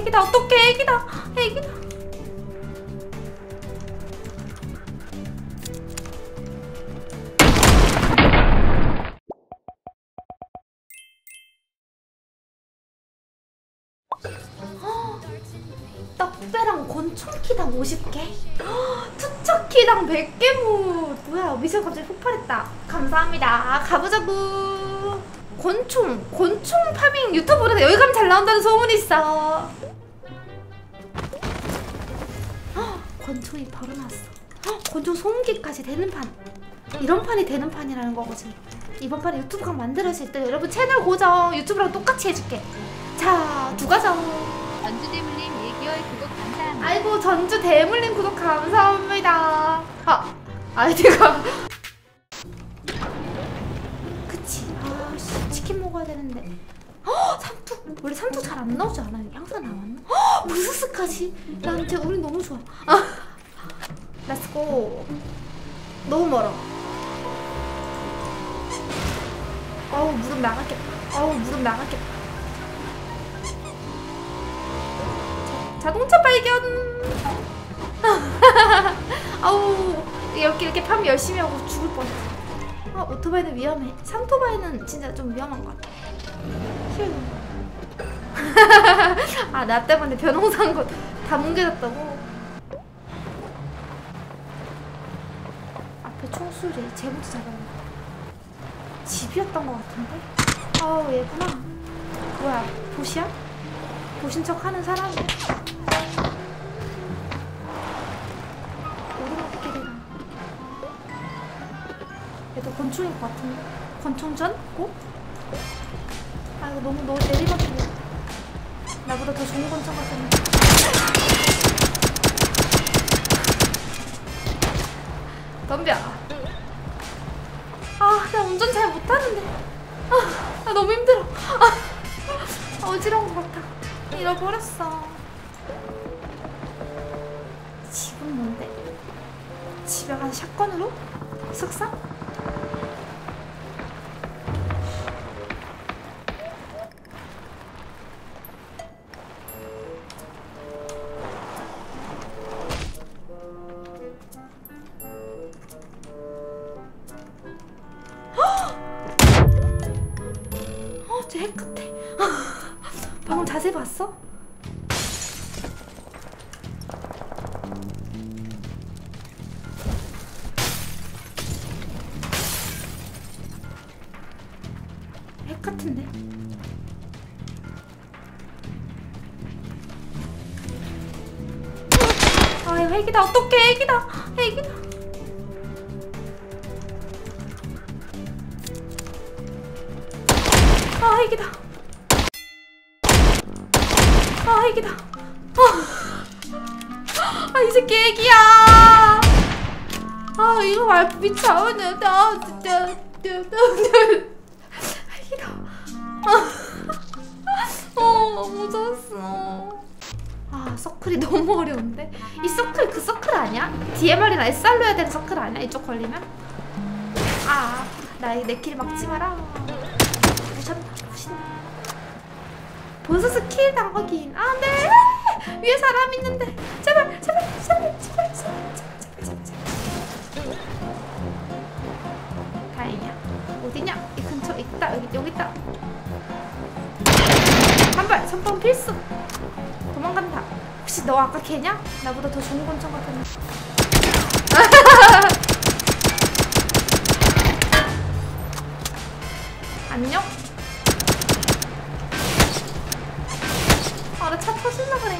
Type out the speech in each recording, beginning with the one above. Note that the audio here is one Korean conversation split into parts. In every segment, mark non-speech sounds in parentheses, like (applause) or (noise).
애기다 어떡해 애기다 애기다. 헉, 떡배랑 권총키당 50개? 투척키당 100개 무 뭐야 미션 갑자기 폭발했다. 감사합니다. 가보자구. 권총 권총 파밍 유튜브로 여기 가면 잘 나온다는 소문이 있어 바로 나왔어 헉, 권총 소음기까지 되는 판 이런 판이 되는 판이라는 거거든 이번 판에 유튜브 강 만들었을 때 여러분 채널 고정 유튜브랑 똑같이 해줄게 자 누가죠 전주 대물님 1개월 구독 감사합니다. 아이고 전주 대물림 구독 감사합니다. 아 아이디가 그치 아씨 치킨 먹어야 되는데. 어 삼투 원래 삼투 잘 안 나오지 않아요? 항상 나왔나? 어 무스스까지 나한테 우리 너무 좋아. 아 렛츠고 너무 멀어. 어우 무릎 나갔겠다. 어우 무릎 나갔겠다. 자동차 발견. (laughs) 아우 이렇게 이렇게 팜 열심히 하고 죽을 뻔했어. 아 오토바이는 위험해. 삼토바이는 진짜 좀 위험한 것 같아. 휴. (laughs) 아나 때문에 변호사한 거다 뭉개졌다고. 총소리 제보도 잡았네. 집이었던 것 같은데. 아우 얘구나. 뭐야 보시야? 보신 척 하는 사람이야. 오르막길이라. 얘도 권총인 것 같은데? 권총전? 고? 아 이거 너무 너 내리막길이야. 나보다 더 좋은 권총 같았네. 덤벼. 아, 나 운전 잘 못하는데. 아, 나 너무 힘들어. 아, 어지러운 것 같아. 잃어버렸어. 지금 뭔데? 집에 가서 샷건으로? 석상? 어, 쟤핵 같아. 방금 자세 봤어? 핵 같은데? 아. 어떡해, 핵이다. 핵이다. 아, 핵이다. 아, 핵이다. 아, 아, 이 새끼 핵이야. 아, 이거 말고 미쳐오네. 나 진짜. 핵이다. 아, 어, 무서웠어. 아, 서클이 너무 어려운데? 이 서클 그 서클 아니야? DMR이나 SR로 해야 되는 서클 아니야? 이쪽 걸리면? 아, 나내 길 막지 마라. 본수 스킬 당하긴. 아, 네! 위에 사람 있는데. 제발, 제발, 제발, 제발, 제발, 제발, 제발, 제발. 다행이야. 어디냐? 이 근처 있다. 여기, 여기 있다. 한 발, 선빵 필수. 도망간다. 혹시 너 아까 걔냐? 나보다 더 좋은 권총 같았는데. (laughs) 안녕? 터질라 그래.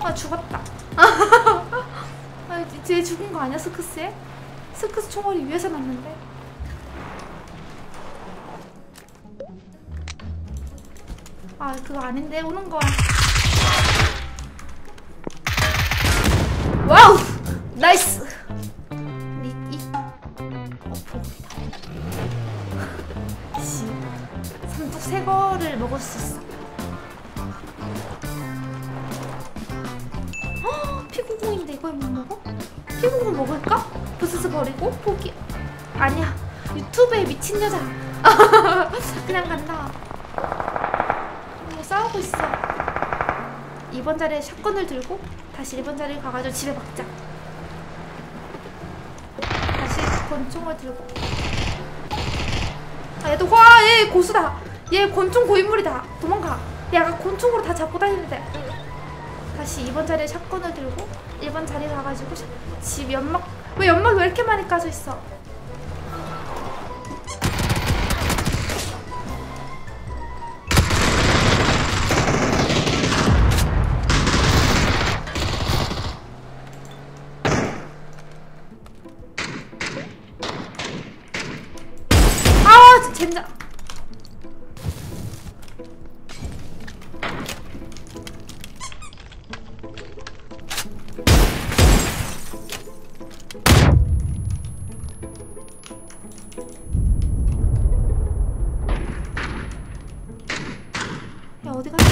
아, 죽었다. (laughs) 아, 쟤 죽은 거 아니야, 스크스에? 스크스 총알이 위에서 났는데. 아, 그거 아닌데, 오는 거야. 와우! 나이스! 먹을 수 있어. 헉, 피구공인데 이걸 못 먹어? 거 먹을까? 부스스 버리고? 포기. 아니야. 유튜브에 미친 여자. (laughs) 그냥 간다. 어, 싸우고 있어. 2번 자리에 샷건을 들고 다시 1번 자리에 가가지고 집에 박자. 다시 권총을 들고. 아 얘도 와얘 고수다 얘 권총 고인물이다 도망가. 얘가 권총으로 다 잡고 다니는데. 다시 2번 자리에 샷건을 들고 1번 자리 가가지고 샷- 집 연막. 왜 연막이 왜 이렇게 많이 까져 있어? 아 진짜 야 어디 갔어?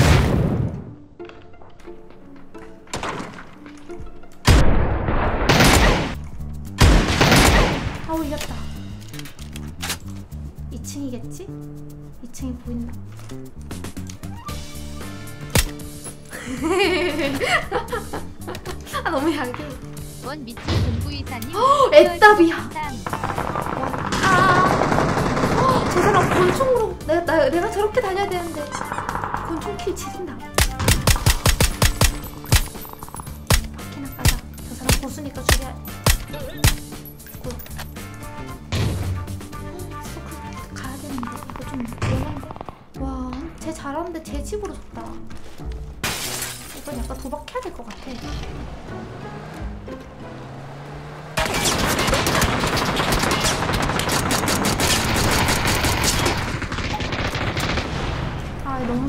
아우 이겼다. 2층이겠지? 2층이 보인다. (laughs) 아 너무 약해. 원 미츠 공구이사님. 애답이야. 아, 어, 저 사람 권총으로. 내가, 나, 내가 저렇게 다녀야 되는데 권총 킬 지린다. 바퀴나 까자. 저 사람 고수니까 죽여야 돼. good. 스토크 가야 되는데 이거 좀 위험한데. 와, 쟤 잘하는데 제 집으로 줬다. 이건 약간 도박해야 될 것 같아.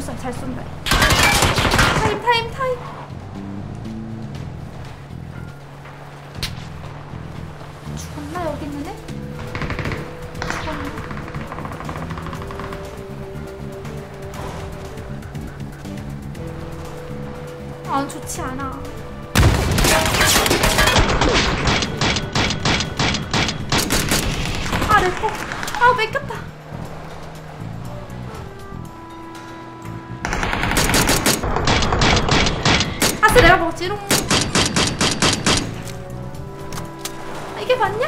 아 너무 잘, 잘 쏜다. 타임 타임 타임. 죽었나 여기 있는 애? 죽었나? 아 좋지 않아. 아 래퍼 아 뺏겼다 아스 내가 먹지롱 아, 이게 맞냐?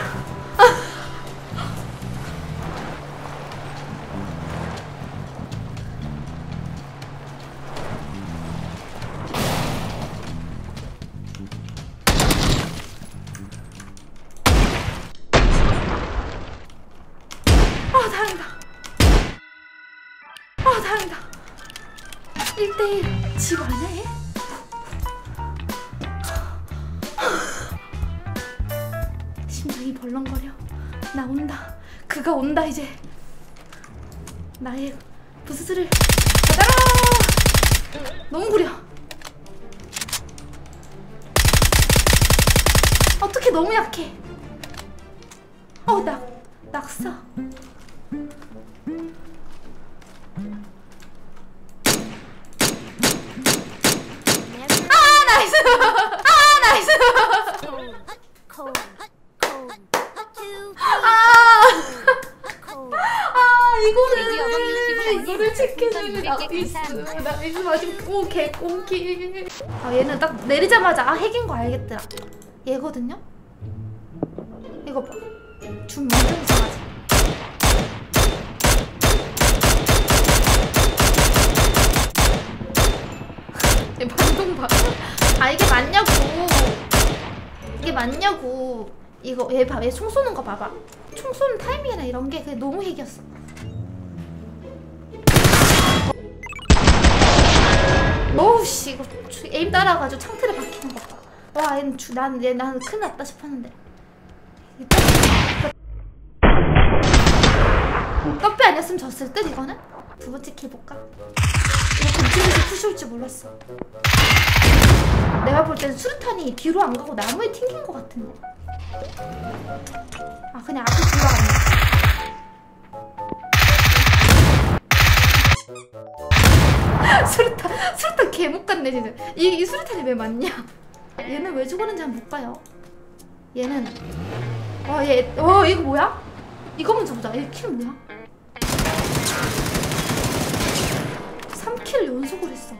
아 다행이다 아 다행이다 1대1 집 얘? 벌렁거려. 나 온다. 그가 온다 이제. 나의 부스스를 받아라. 너무 구려. 어떻게 너무 약해. 어, 낙 낙사. 아, 나이스. (laughs) 아, 나이스. cold, cold, too 아. cold. 아 대기 어벙 이거를 65 이거를 지켜주는 우선 나이스 200개 감사합니다. 나이스 맞고 개꽁키 아 얘는 딱 내리자마자 아 핵인 거 알겠더라 얘거든요 이거 봐줌 완전 이상하지 얘 반동 봐아 이게 맞냐고 이게 맞냐고 이거 얘 봐, 얘 총 쏘는 거 봐봐. 총 쏘는 타이밍이나 이런 게 그게 너무 핵이었어. 어우 씨 이거 주- aim 따라가지고 창틀에 박히는 거 봐. 와 얘는 주, 난, 얘, 나는 큰일 났다 싶었는데. 떡배 아니었으면 졌을 듯 이거는? 두 번째 kill 볼까? 이렇게 미친듯이 push올 줄 몰랐어. 내가 볼 때는 수류탄이 뒤로 안 가고 나무에 튕긴 것 같은데. 아 그냥 앞에 들어갔네. 수류탄 수류탄 개못 갔네 진짜. 이, 이 수류탄이 왜 맞냐? 얘는 왜 죽었는지 한번 볼까요? 얘는 와 얘, 와 이거 뭐야? 이거 먼저 보자. 얘킬 뭐야? 3킬 연속을 했어.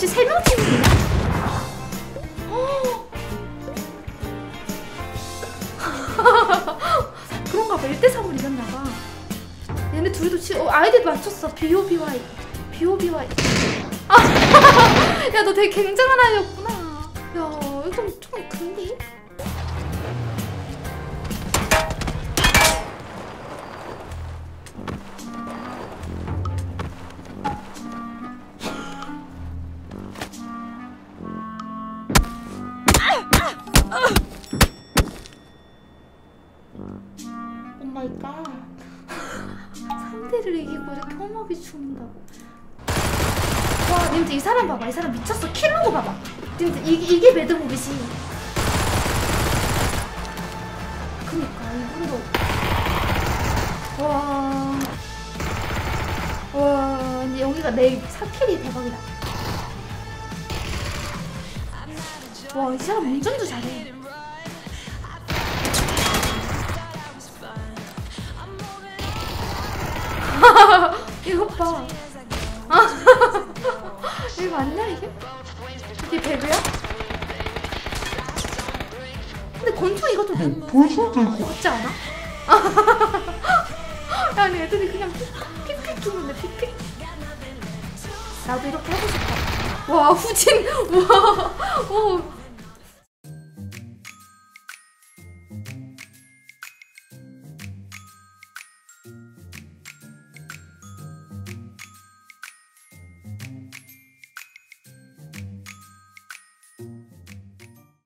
혹시, 너 역시 세명 팀이냐? (laughs) 그런가 봐. 1대3으로 이겼나 봐. 얘네 둘이도 치, 어, 아이디도 맞췄어. B.O.B.Y. B.O.B.Y. 아, (laughs) 야, 너 되게 굉장한 아이였구나. 야, 좀, 좀 3대를 이기고 이렇게 험하게 죽는다고. 와, 님들 이 사람 봐봐. 이 사람 미쳤어. 킬로그 봐봐. 님들 이, 이게 매드무비지. 그니까 이분도 와. 와, 근데 여기가 내 4킬이 대박이다. 와, 이 사람 운전도 잘해. 이거 봐. (laughs) 이거 맞냐 이게? 이게 배그야? 근데 권총 이것도 뭐, 벌써 될것 같지 않아? (laughs) 야, 근데 애들이 그냥 픽픽 주는데 픽픽. 나도 이렇게 하고 싶다. 와 후진 (laughs) 와, 오